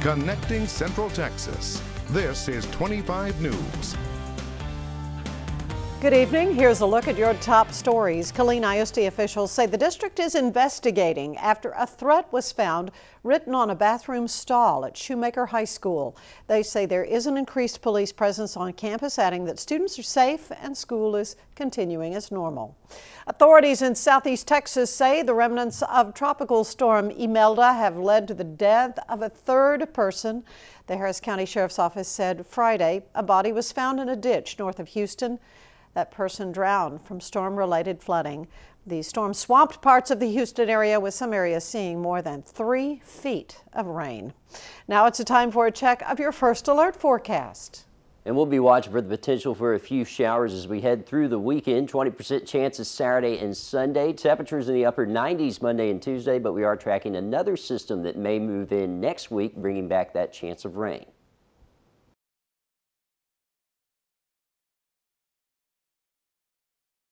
Connecting Central Texas. This is 25 News. Good evening. Here's a look at your top stories. Killeen ISD officials say the district is investigating after a threat was found written on a bathroom stall at Shoemaker High School. They say there is an increased police presence on campus, adding that students are safe and school is continuing as normal. Authorities in southeast Texas say the remnants of tropical storm Imelda have led to the death of a third person. The Harris County Sheriff's Office said Friday a body was found in a ditch north of Houston. That person drowned from storm related flooding. The storm swamped parts of the Houston area, with some areas seeing more than three feet of rain. Now it's a time for a check of your first alert forecast. And we'll be watching for the potential for a few showers as we head through the weekend. 20% chances Saturday and Sunday. Temperatures in the upper 90s Monday and Tuesday, but we are tracking another system that may move in next week, bringing back that chance of rain.